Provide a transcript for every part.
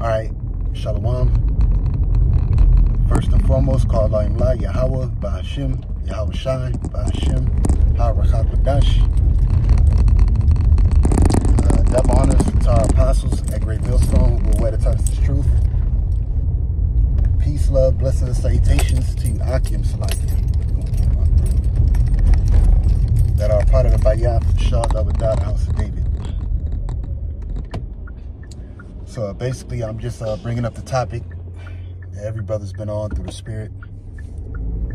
All right, Shalom. First and foremost, call Laim La, Yahweh, Bahasham, Yahweh Shai, Bahasham, Harachat Badash. Uh, double honors to our apostles at Great Millstone will wear the touch of this truth. Peace, love, blessings, and salutations to Akim Salakia. That are part of the Bayat Shah Dawadah House of David. So uh, basically, I'm just uh, bringing up the topic every brother's been on through the Spirit.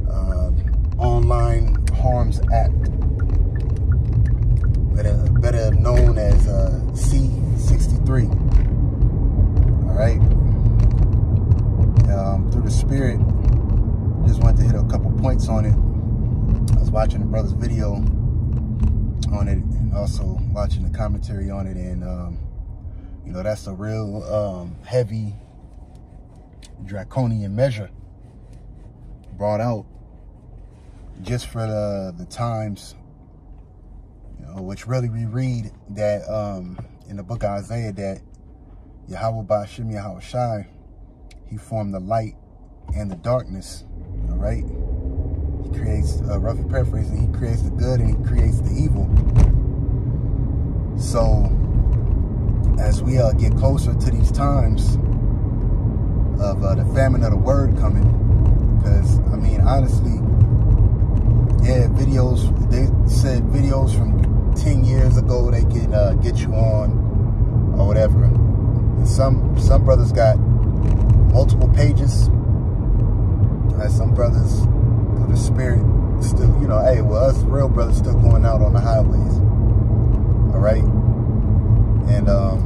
Uh, online Harms Act, better, better known as uh, C63. All right. Um, through the Spirit, just wanted to hit a couple points on it. I was watching the brother's video on it, and also watching the commentary on it, and um, you know, that's a real um, heavy draconian measure brought out just for the, the times, you know, which really we read that um, in the book of Isaiah that Yahweh Bashim Yahawashi, he formed the light and the darkness, all right? He creates, uh, roughly paraphrasing, he creates the good and he creates the evil. So, as we uh, get closer to these times of uh, the famine of the word coming, because I mean, honestly, yeah, videos, they said videos from 10 years ago, they can uh, get you on or whatever. And some, some brothers got multiple pages. Uh, some brothers, through the spirit, still, you know, hey, well, us real brothers still going out on the highways. All right and um,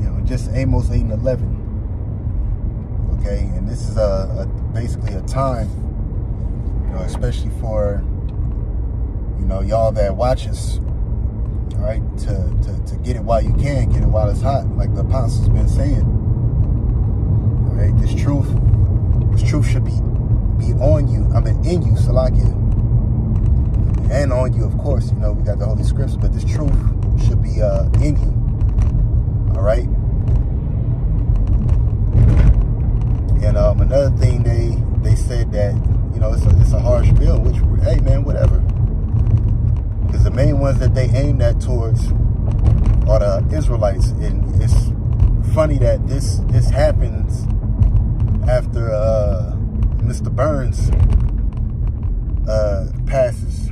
you know, just Amos 8 and 11. Okay, and this is a, a basically a time, you know, especially for you know y'all that watch us, all right, to, to to get it while you can, get it while it's hot, like the apostles been saying. All right, this truth, this truth should be be on you. I mean, in you, Salakia and on you, of course. You know, we got the Holy Scriptures, but this truth should be uh, in you. All right. And um, another thing they they said that you know it's a it's a harsh bill, which hey man, whatever. Because the main ones that they aimed at towards are the Israelites, and it's funny that this this happens after uh, Mr. Burns uh, passes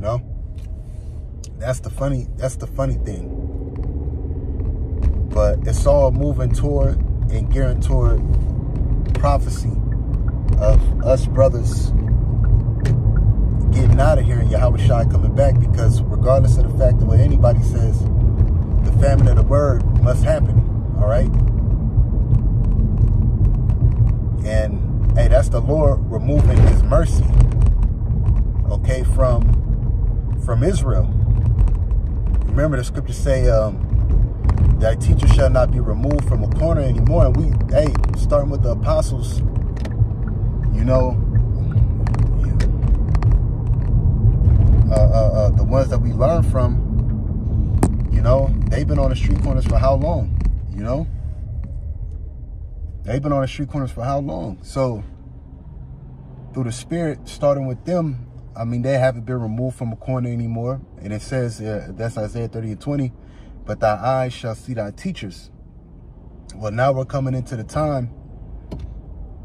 you know? That's the funny, that's the funny thing. But it's all moving toward and gearing toward prophecy of us brothers getting out of here and Yahawashi coming back because regardless of the fact of what anybody says, the famine of the word must happen, all right? And hey, that's the Lord removing his mercy, okay, from from Israel. Remember the scriptures say um, that teacher shall not be removed from a corner anymore. And we, hey, starting with the apostles, you know, uh, uh, uh, the ones that we learn from, you know, they've been on the street corners for how long? You know, they've been on the street corners for how long? So, through the Spirit, starting with them, I mean, they haven't been removed from a corner anymore. And it says, uh, that's Isaiah 30 and 20, but thy eyes shall see thy teachers. Well, now we're coming into the time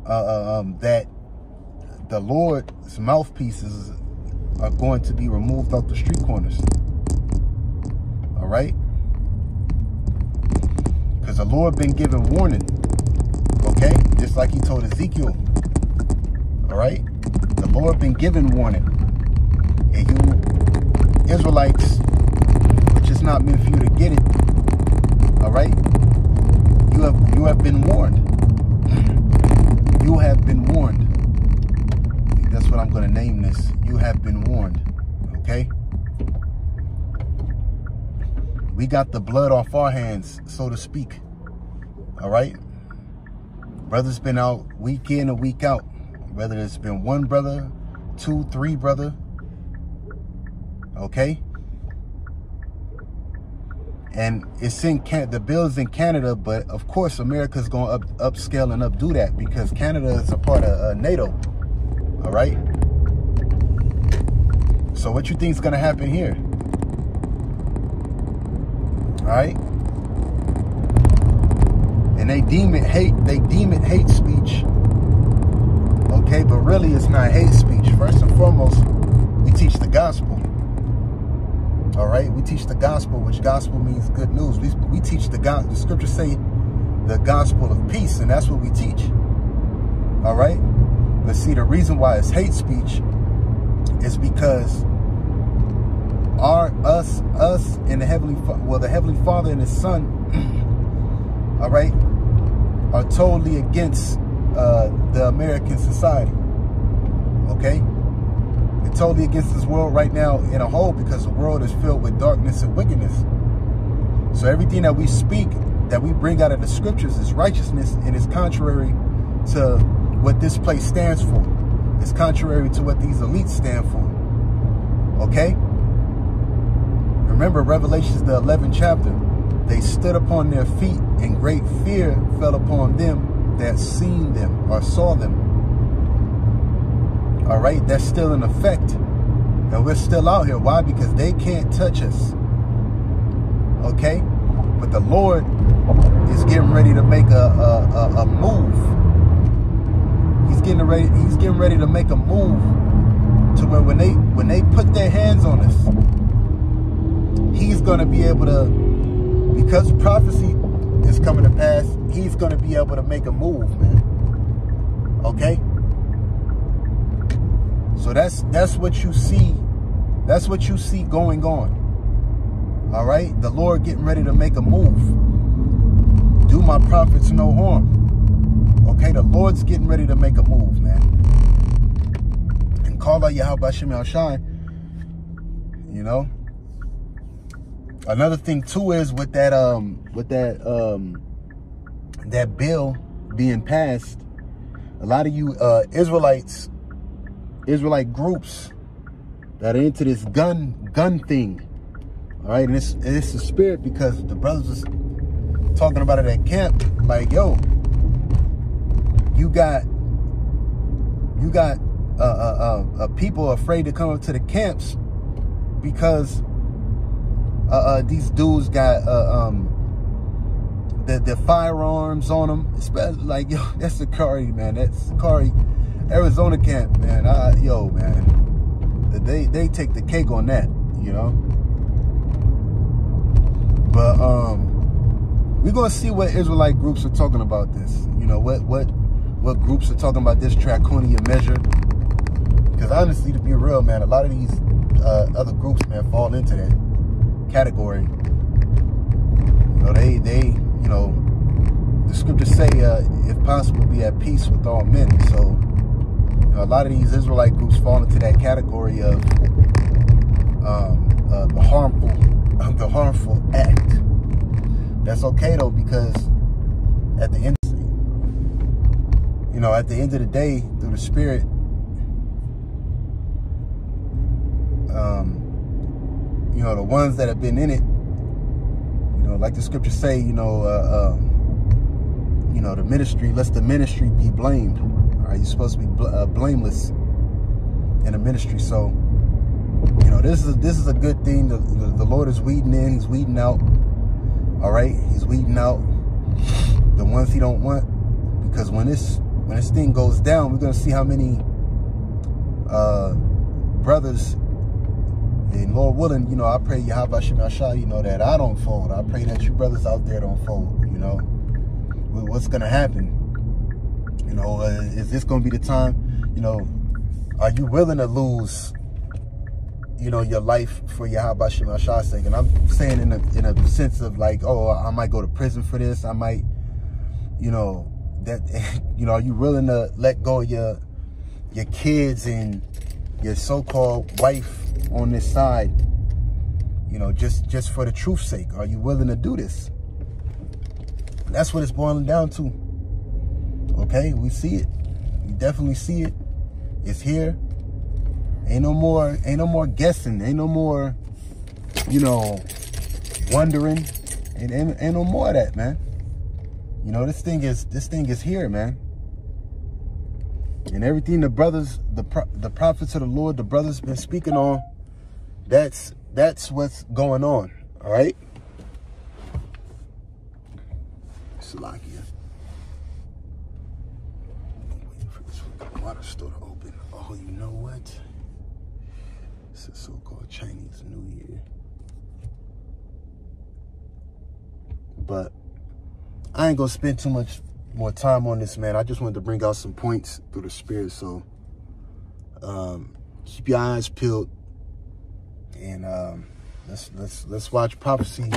uh, uh um, that the Lord's mouthpieces are going to be removed off the street corners. All right? Because the Lord been given warning. Okay? Just like he told Ezekiel. All right? The Lord been given warning and you Israelites, which is not meant for you to get it, all right? You have you have been warned. You have been warned. That's what I'm going to name this. You have been warned, okay? We got the blood off our hands, so to speak. All right? Brother's been out week in and week out. Whether it's been one brother, two, three brother, okay? and it's in Can the bill's in Canada, but of course America's going to up upscale and updo that because Canada is a part of uh, NATO. All right. So what you think is going to happen here? All right. And they deem it hate. They deem it hate speech. Okay, but really it's not hate speech. First and foremost, we teach the gospel. All right, we teach the gospel, which gospel means good news. We, we teach the God. The scriptures say the gospel of peace, and that's what we teach. All right, but see, the reason why it's hate speech is because our us us and the heavenly well the heavenly Father and His Son, all right, are totally against uh, the American society. Okay totally against this world right now in a whole because the world is filled with darkness and wickedness. So everything that we speak, that we bring out of the scriptures is righteousness and is contrary to what this place stands for. It's contrary to what these elites stand for. Okay? Remember Revelations the 11th chapter. They stood upon their feet and great fear fell upon them that seen them or saw them all right? That's still in effect. And we're still out here. Why? Because they can't touch us. Okay? But the lord is getting ready to make a a, a, a move. He's getting ready he's getting ready to make a move to where when they when they put their hands on us he's going to be able to because prophecy is coming to pass he's going to be able to make a move man. Okay so that's that's what you see. That's what you see going on. All right? The Lord getting ready to make a move. Do my prophets no harm. Okay? The Lord's getting ready to make a move, man. And call out Yahweh Shem Shine. You know? Another thing too is with that um with that um that bill being passed, a lot of you uh Israelites Israelite groups that are into this gun gun thing. All right, and it's it's a spirit because the brothers was talking about it at camp. Like, yo, you got you got uh, uh, uh, uh people afraid to come up to the camps because uh, uh, these dudes got um, the the firearms on them. Especially like yo, that's the Sakari man. That's Sakari Arizona camp, man. I, yo, man, they they take the cake on that, you know. But um, we're gonna see what Israelite groups are talking about this. You know what what what groups are talking about this draconian measure. Because honestly, to be real, man, a lot of these uh, other groups, man, fall into that category. You know, they they you know the scriptures say, uh, if possible, be at peace with all men. So a lot of these Israelite groups fall into that category of um, uh, the harmful, the harmful act. That's okay though, because at the end, you know, at the end of the day, through the Spirit, um, you know, the ones that have been in it, you know, like the scriptures say, you know, uh, um, you know, the ministry, lest the ministry be blamed. Right, you're supposed to be bl uh, blameless in a ministry. So, you know, this is this is a good thing. The, the, the Lord is weeding in. He's weeding out. All right, He's weeding out the ones He don't want. Because when this when this thing goes down, we're gonna see how many uh, brothers and Lord willing, you know, I pray Yahweh Shemashah, you know, that I don't fold. I pray that you brothers out there don't fold, you know. What's going to happen? You know, uh, is this going to be the time? You know, are you willing to lose, you know, your life for your Yahweh Shemashah's sake? And I'm saying in a, in a sense of like, oh, I might go to prison for this. I might, you know, that, you know, are you willing to let go of your, your kids and your so-called wife on this side, you know, just, just for the truth's sake? Are you willing to do this? That's what it's boiling down to. Okay, we see it. We definitely see it. It's here. Ain't no more, ain't no more guessing. Ain't no more, you know, wondering. ain't, ain't, ain't no more of that, man. You know, this thing is this thing is here, man. And everything the brothers, the the prophets of the Lord, the brothers been speaking on, that's that's what's going on. All right. Salakia. Waiting for this water store to open. Oh, you know what? It's a so-called Chinese New Year. But I ain't gonna spend too much more time on this, man. I just wanted to bring out some points through the spirit. So um, keep your eyes peeled and um, let's let's let's watch prophecy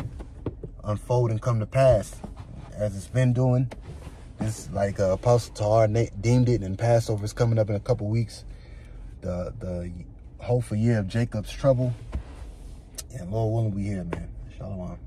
unfold and come to pass as it's been doing. It's like uh, Apostle Tahar deemed it, and Passover is coming up in a couple weeks. The the hopeful year of Jacob's trouble, and Lord willing, we here, man.